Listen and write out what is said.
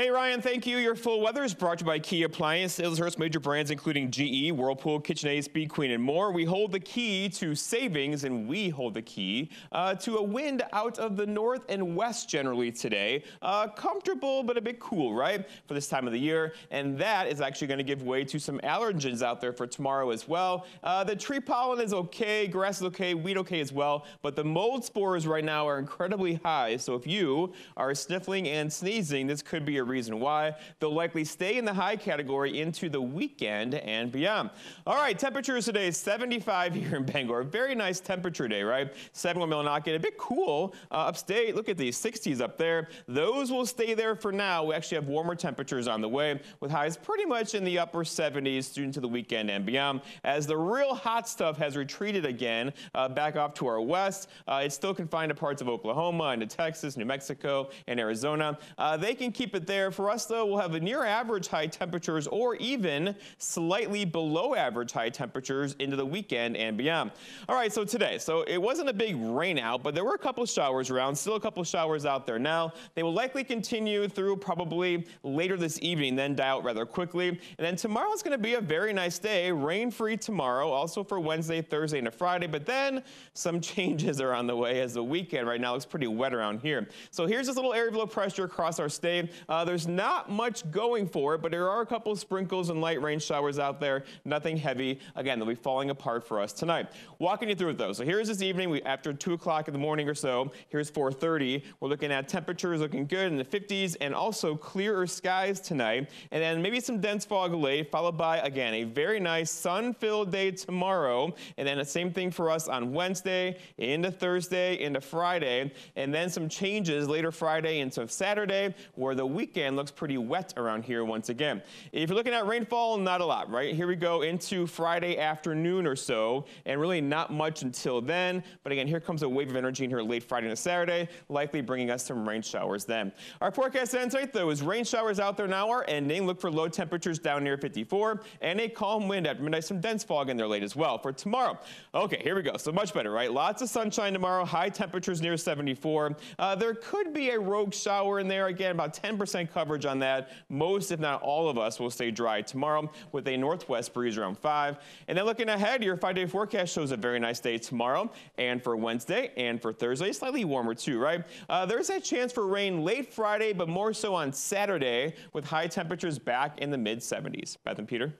Hey, Ryan, thank you. Your full weather is brought to you by Key Appliance. Salesforce major brands including GE, Whirlpool, KitchenAid, Speed Queen, and more. We hold the key to savings, and we hold the key uh, to a wind out of the north and west generally today. Uh, comfortable, but a bit cool, right, for this time of the year. And that is actually going to give way to some allergens out there for tomorrow as well. Uh, the tree pollen is okay, grass is okay, wheat okay as well, but the mold spores right now are incredibly high. So if you are sniffling and sneezing, this could be a reason why. They'll likely stay in the high category into the weekend and beyond. All right, temperatures today 75 here in Bangor. Very nice temperature day, right? 71 Millinocket, a bit cool uh, upstate. Look at these 60s up there. Those will stay there for now. We actually have warmer temperatures on the way with highs pretty much in the upper 70s through into the weekend and beyond. As the real hot stuff has retreated again uh, back off to our west, uh, it's still confined to parts of Oklahoma and Texas, New Mexico, and Arizona. Uh, they can keep it there. For us, though, we'll have a near average high temperatures or even slightly below average high temperatures into the weekend and beyond. All right, so today, so it wasn't a big rain out, but there were a couple showers around, still a couple showers out there now. They will likely continue through probably later this evening, then die out rather quickly. And then tomorrow is going to be a very nice day, rain-free tomorrow, also for Wednesday, Thursday, and a Friday. But then some changes are on the way as the weekend right now looks pretty wet around here. So here's this little area of low pressure across our state. Uh, Uh, there's not much going for it, but there are a couple of sprinkles and light rain showers out there. Nothing heavy. Again, they'll be falling apart for us tonight. Walking you through it though. So here's this evening, we, after 2 o'clock in the morning or so. Here's 4.30. We're looking at temperatures looking good in the 50s and also clearer skies tonight. And then maybe some dense fog late, followed by, again, a very nice sun-filled day tomorrow. And then the same thing for us on Wednesday, into Thursday, into Friday. And then some changes later Friday into Saturday, where the weekend weekend looks pretty wet around here once again. If you're looking at rainfall, not a lot, right? Here we go into Friday afternoon or so, and really not much until then. But again, here comes a wave of energy in here late Friday and Saturday, likely bringing us some rain showers then. Our forecast ends right though is rain showers out there now are ending. Look for low temperatures down near 54 and a calm wind at midnight. Some dense fog in there late as well for tomorrow. Okay, here we go. So much better, right? Lots of sunshine tomorrow. High temperatures near 74. Uh, there could be a rogue shower in there again, about 10% coverage on that. Most, if not all of us, will stay dry tomorrow with a northwest breeze around 5. And then looking ahead, your five-day forecast shows a very nice day tomorrow and for Wednesday and for Thursday. Slightly warmer too, right? Uh, there's a chance for rain late Friday, but more so on Saturday with high temperatures back in the mid-70s. Beth and Peter?